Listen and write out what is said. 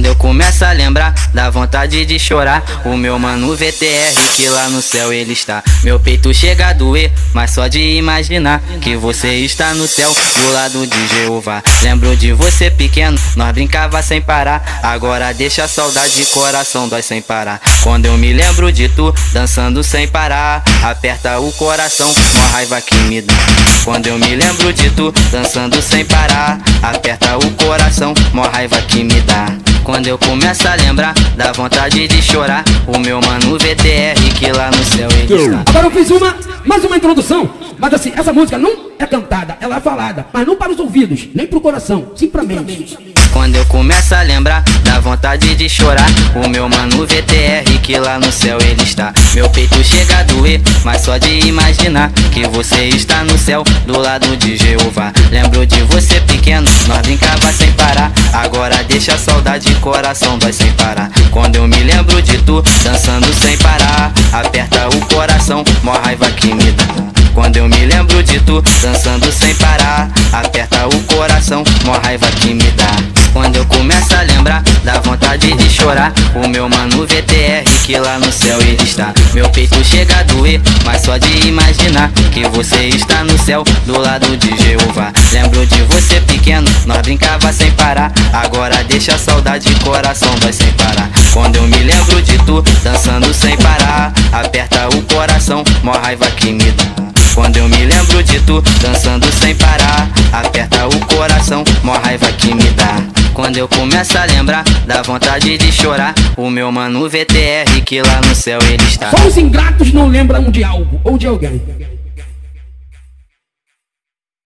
Quando eu começo a lembrar, dá vontade de chorar. O meu mano VTR, que lá no céu ele está. Meu peito chega a doer, mas só de imaginar que você está no céu, do lado de Jeová. Lembro de você pequeno, nós brincava sem parar. Agora deixa a saudade, coração dói sem parar. Quando eu me lembro de tu, dançando sem parar. Aperta o coração, uma raiva que me dá. Quando eu me lembro de tu, dançando sem parar. Aperta o coração, uma raiva que me dá. Quando eu começo a lembrar, dá vontade de chorar. O meu mano VTR, que lá no céu ele está. Agora eu fiz uma, mais uma introdução. Mas assim, essa música não é cantada, ela é falada. Mas não para os ouvidos, nem pro coração, sim pra mente. Quando eu começo a lembrar, dá vontade de chorar. O meu mano VTR, que lá no céu ele está. Meu peito chega a doer, mas só de imaginar que você está no céu, do lado de Jeová. Lembro de você pequeno, nós brincava sem parar. Agora deixa a saudade, coração dói sem parar. Quando eu me lembro de tu, dançando sem parar. Aperta o coração, mó raiva que me dá. Quando eu me lembro de tu, dançando sem parar. Aperta o coração, mó raiva que me dá. Quando eu começo a lembrar, dá vontade de chorar. O meu mano VTR, que lá no céu ele está. Meu peito chega a doer, mas só de imaginar que você está no céu, do lado de Jeová. Lembro de você pequeno, nós brincava sem parar. Agora deixa a saudade, coração dói sem parar. Quando eu me lembro de tu, dançando sem parar. Aperta o coração, mó raiva que me dá. Quando eu me lembro de tu, dançando sem parar. Aperta o coração, mó raiva que me. Quando eu começo a lembrar, dá vontade de chorar. O meu mano VTR, que lá no céu ele está. Só os ingratos não lembram de algo ou de alguém.